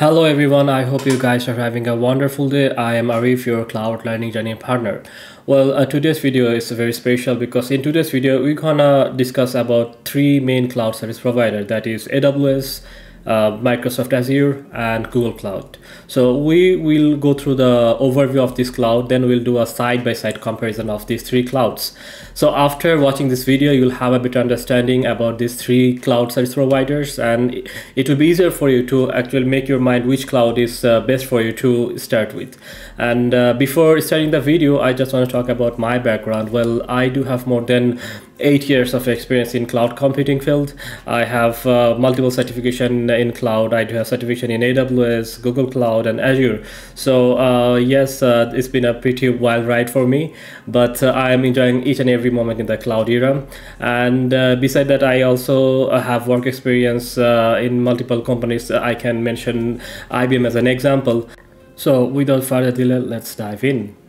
Hello everyone, I hope you guys are having a wonderful day. I am Arif, your cloud learning journey partner. Well, uh, today's video is very special because in today's video, we're gonna discuss about three main cloud service provider that is AWS, uh, Microsoft Azure and Google Cloud. So we will go through the overview of this cloud, then we'll do a side-by-side -side comparison of these three clouds. So after watching this video, you'll have a better understanding about these three cloud service providers and it will be easier for you to actually make your mind which cloud is uh, best for you to start with. And uh, before starting the video, I just want to talk about my background. Well, I do have more than eight years of experience in cloud computing field. I have uh, multiple certification in cloud. I do have certification in AWS, Google Cloud, and Azure. So uh, yes, uh, it's been a pretty wild ride for me, but uh, I am enjoying each and every moment in the cloud era. And uh, beside that, I also uh, have work experience in multiple companies. I can mention IBM as an example. So without further delay, let's dive in.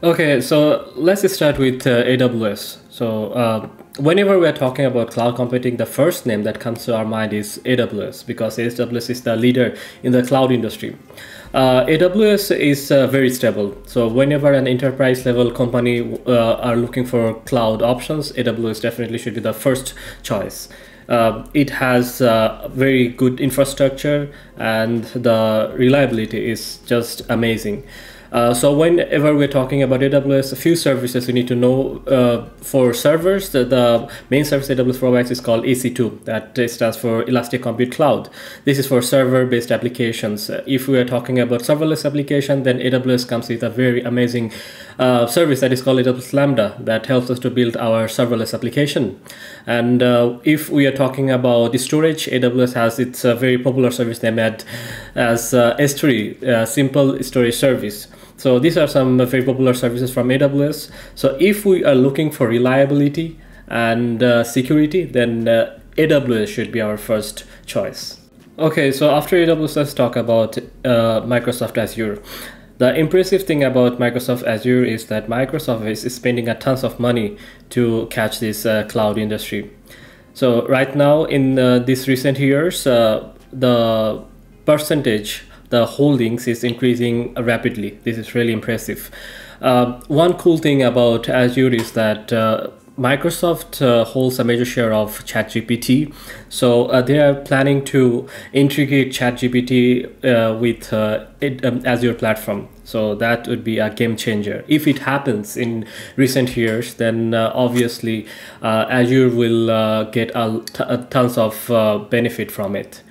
Okay, so let's start with uh, AWS. So uh, whenever we're talking about cloud computing, the first name that comes to our mind is AWS because AWS is the leader in the cloud industry. Uh, AWS is uh, very stable. So whenever an enterprise level company uh, are looking for cloud options, AWS definitely should be the first choice. Uh, it has uh, very good infrastructure and the reliability is just amazing. Uh, so whenever we're talking about AWS, a few services you need to know uh, for servers, the, the, main service AWS provides is called EC2, that stands for Elastic Compute Cloud. This is for server-based applications. Uh, if we are talking about serverless application, then AWS comes with a very amazing uh, service that is called AWS Lambda that helps us to build our serverless application. And uh, if we are talking about the storage, AWS has its very popular service made as S3, simple storage service. So these are some very popular services from AWS. So if we are looking for reliability and uh, security, then uh, AWS should be our first choice. Okay, so after AWS, let's talk about uh, Microsoft Azure. The impressive thing about Microsoft Azure is that Microsoft is spending a tons of money to catch this uh, cloud industry. So right now in uh, these recent years, uh, the percentage the holdings is increasing rapidly. This is really impressive. Uh, one cool thing about Azure is that uh, Microsoft uh, holds a major share of ChatGPT, so uh, they are planning to integrate ChatGPT uh, with uh, it, um, Azure platform. So that would be a game changer. If it happens in recent years, then uh, obviously uh, Azure will get a, tons of benefit from it.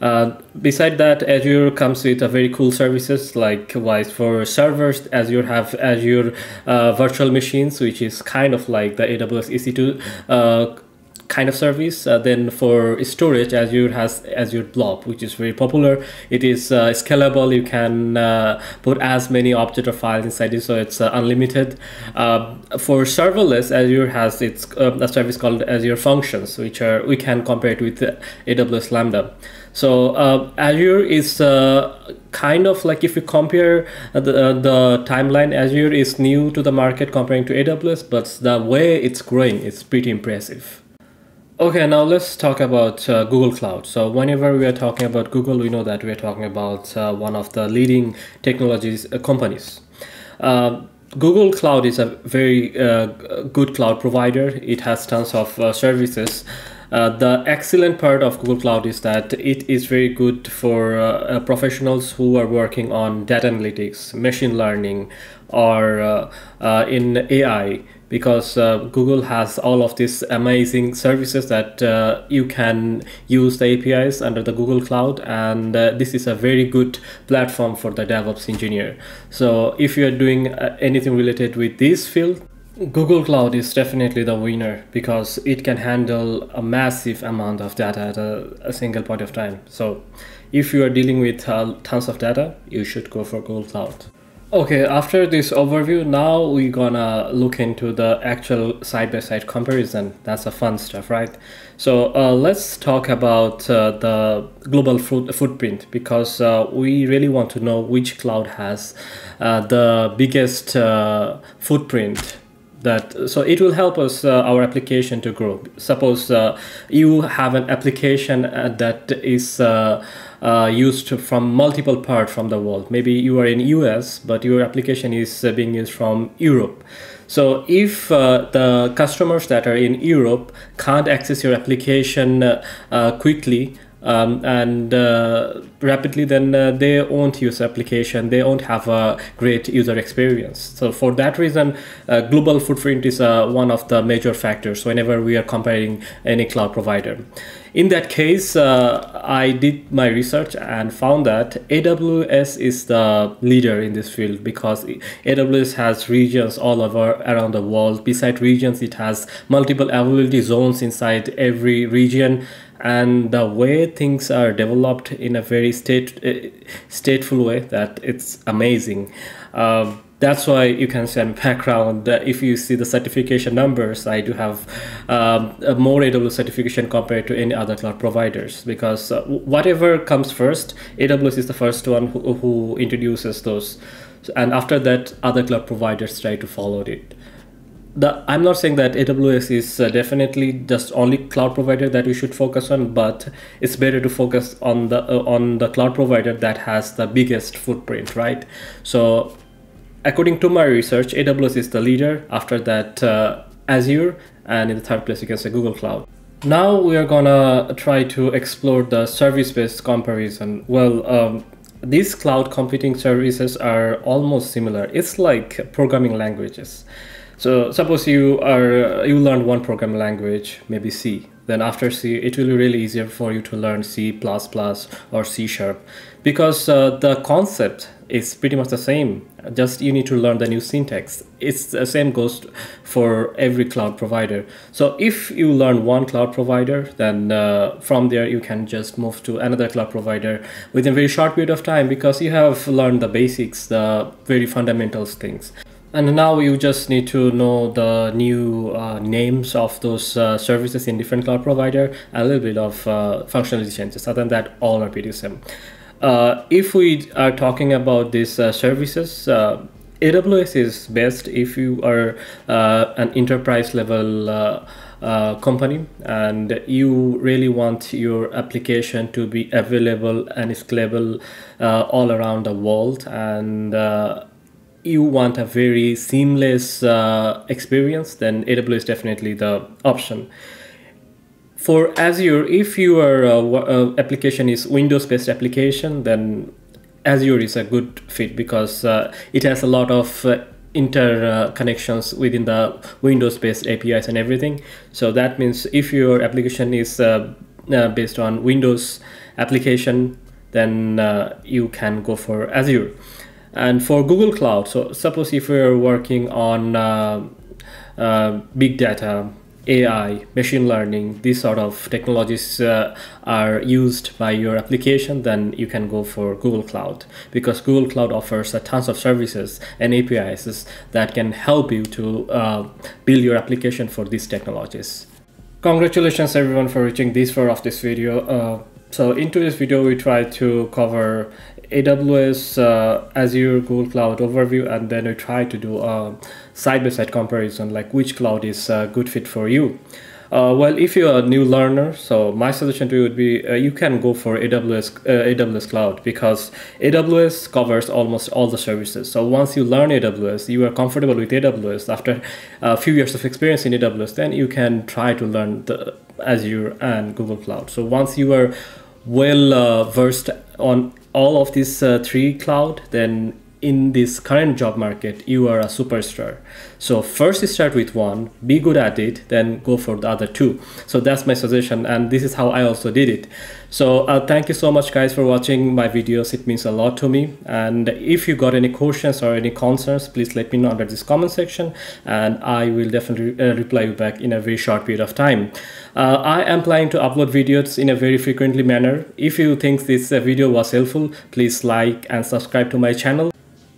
Uh, beside that, Azure comes with a very cool services like wise for servers. Azure have Azure uh, virtual machines, which is kind of like the AWS EC2 uh, kind of service. Uh, then for storage, Azure has Azure Blob, which is very popular. It is uh, scalable. You can uh, put as many object or files inside it, so it's uh, unlimited. Uh, for serverless, Azure has its a service called Azure Functions, which are we can compare it with AWS Lambda. So uh, Azure is kind of like if you compare the, the timeline, Azure is new to the market comparing to AWS, but the way it's growing is pretty impressive. Okay, now let's talk about uh, Google Cloud. So whenever we are talking about Google, we know that we are talking about uh, one of the leading technologies uh, companies. Google Cloud is a very good cloud provider. It has tons of services uh, the excellent part of Google Cloud is that it is very good for uh, uh professionals who are working on data analytics, machine learning, or uh, uh in AI because uh, Google has all of these amazing services that uh, you can use the APIs under the Google Cloud, and uh, this is a very good platform for the DevOps engineer. So if you are doing anything related with this field, Google Cloud is definitely the winner because it can handle a massive amount of data at a, a single point of time. So if you are dealing with uh, tons of data, you should go for Google Cloud. Okay, after this overview, now we're gonna look into the actual side-by-side -side comparison. That's the fun stuff, right? So uh, let's talk about uh, the global foot footprint because uh, we really want to know which cloud has uh, the biggest uh, footprint that so it will help us uh, our application to grow suppose uh, you have an application uh, that is uh, uh, used from multiple parts from the world. Maybe you are in us but your application is uh, being used from europe. So if the customers that are in europe can't access your application quickly um, and uh, rapidly then uh, they won't use application. They won't have a great user experience. So for that reason uh, global footprint is uh, one of the major factors whenever we are comparing any cloud provider in that case uh, i did my research and found that aws is the leader in this field because aws has regions all over around the world. Beside regions it has multiple availability zones inside every region. And the way things are developed in a very state uh, stateful way that it's amazing. Uh, that's why you can see in background that if you see the certification numbers i do have um, more aws certification compared to any other cloud providers. Because uh, whatever comes first aws is the first one who, who introduces those. And after that other cloud providers try to follow it. The I'm not saying that AWS is uh, definitely just only cloud provider that we should focus on, but it's better to focus on the uh, on the cloud provider that has the biggest footprint, right? So, according to my research, AWS is the leader. After that, uh, Azure, and in the third place, you can say Google Cloud. Now we are gonna try to explore the service-based comparison. Well, um, these cloud computing services are almost similar. It's like programming languages. So suppose you are you learn one programming language, maybe C. Then after C, it will be really easier for you to learn C++ or C sharp because uh, the concept is pretty much the same. Just you need to learn the new syntax. It's the same goes for every cloud provider. So if you learn one cloud provider, then uh, from there you can just move to another cloud provider within a very short period of time because you have learned the basics, the very fundamentals things and now you just need to know the new uh, names of those uh, services in different cloud provider a little bit of uh, functionality changes other than that all are pretty same uh, if we are talking about these uh, services uh, aws is best if you are an enterprise level uh, company and you really want your application to be available and scalable uh, all around the world and uh, you want a very seamless uh, experience, then AWS is definitely the option. For Azure, if your uh, uh, application is Windows-based application, then Azure is a good fit because uh, it has a lot of uh, interconnections uh, within the Windows-based APIs and everything. So that means if your application is based on Windows application, then you can go for Azure. And for Google Cloud, so suppose if we're working on uh, uh, big data, AI, machine learning, these sort of technologies uh, are used by your application, then you can go for Google Cloud because Google Cloud offers a tons of services and APIs that can help you to uh, build your application for these technologies. Congratulations everyone for reaching this far of this video. Uh, so into this video, we try to cover AWS, uh, Azure, Google Cloud overview, and then we try to do a side-by-side comparison, like which cloud is a good fit for you. Uh, well, if you're a new learner, so my suggestion to you would be uh, you can go for AWS uh, AWS Cloud because AWS covers almost all the services. So once you learn AWS, you are comfortable with AWS. After a few years of experience in AWS, then you can try to learn the Azure and Google Cloud. So once you are well uh, versed on all of these uh, three cloud, then in this current job market, you are a superstar. So first start with one, be good at it, then go for the other two. So that's my suggestion and this is how I also did it. So uh, thank you so much guys for watching my videos. It means a lot to me. And if you got any questions or any concerns, please let me know under this comment section and I will definitely uh, reply you back in a very short period of time. Uh, I am planning to upload videos in a very frequently manner. If you think this uh, video was helpful, please like and subscribe to my channel.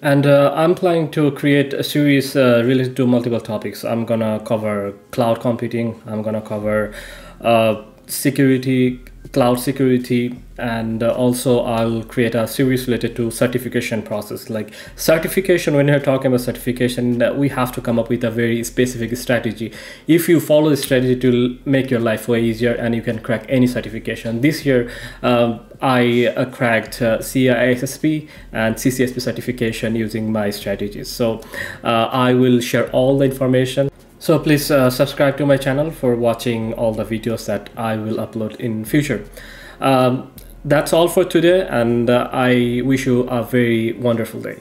And uh, I'm planning to create a series uh, related to multiple topics. I'm gonna cover cloud computing. I'm gonna cover uh, security cloud security and uh, also i'll create a series related to certification process. Like certification when you're talking about certification uh, we have to come up with a very specific strategy. If you follow the strategy to make your life way easier and you can crack any certification. This year um, i uh, cracked uh, CISSP and CCSP certification using my strategies. So uh, i will share all the information so please uh, subscribe to my channel for watching all the videos that I will upload in future. Um, that's all for today and uh, I wish you a very wonderful day.